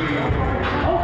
Oh.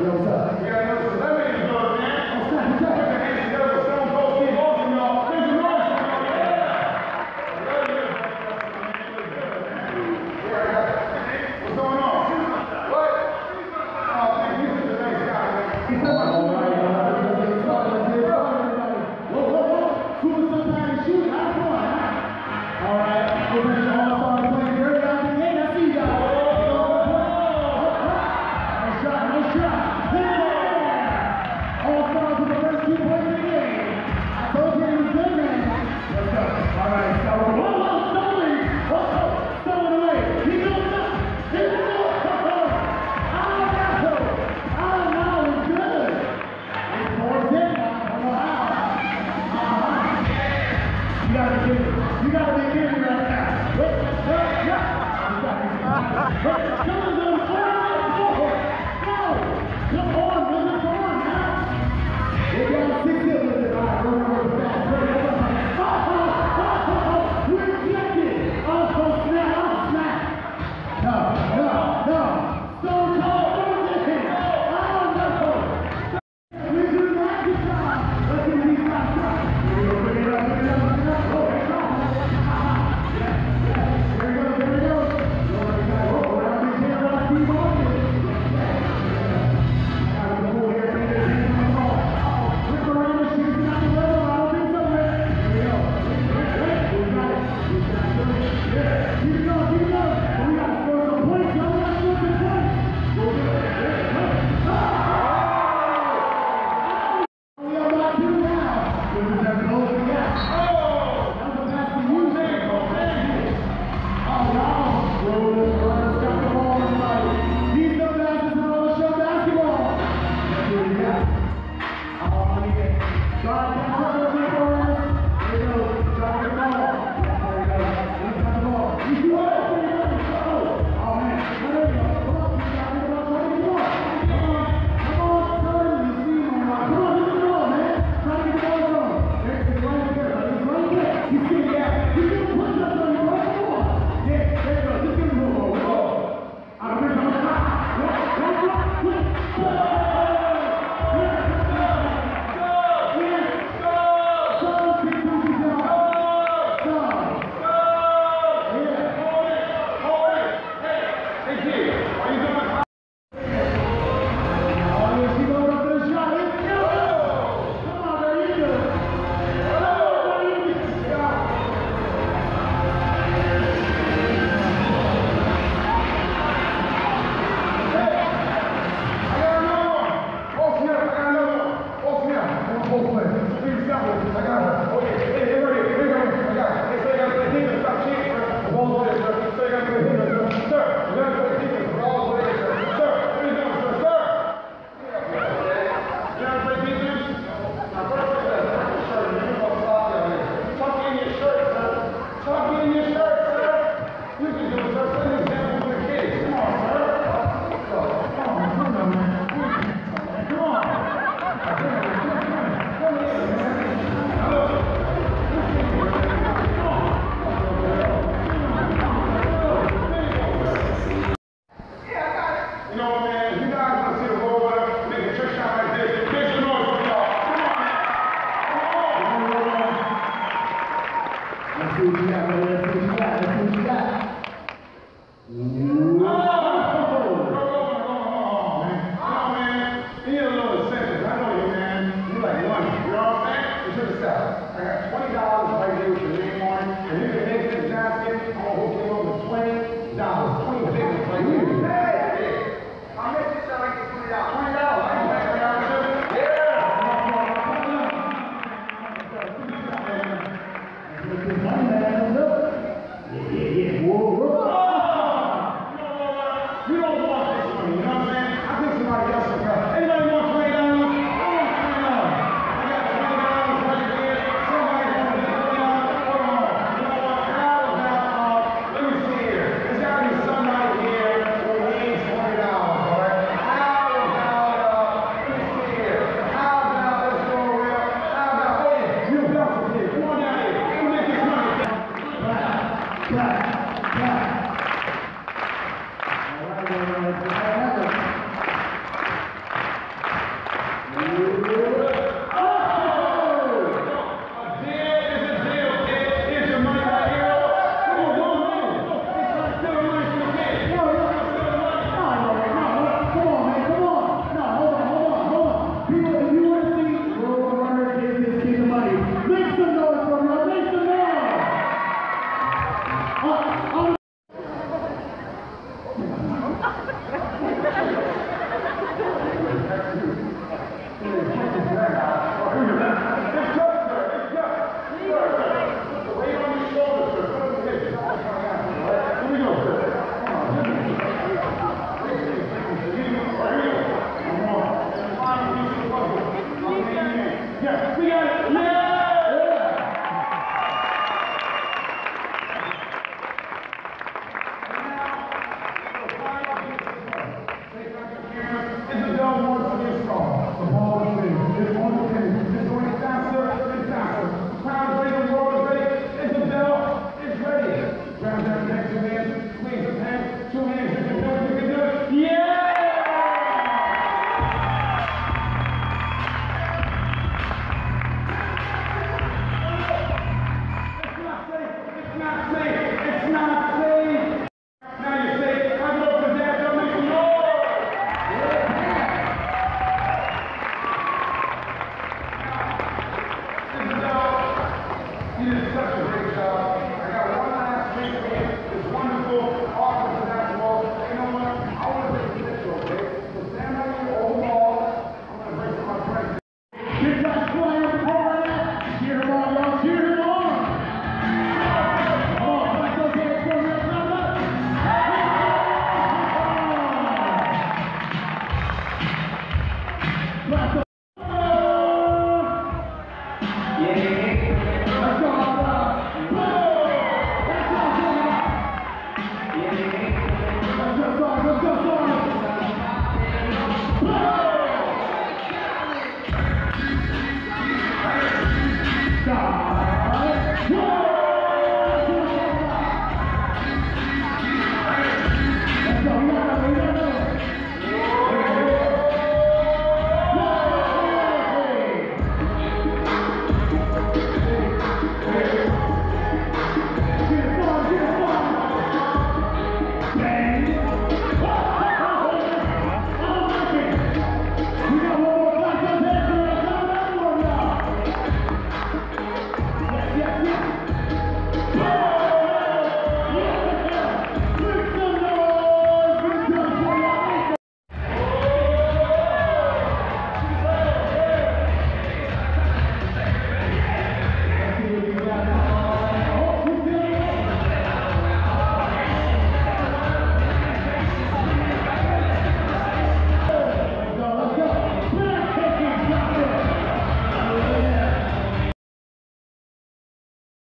Yeah. gotta get it. You gotta be getting it right now.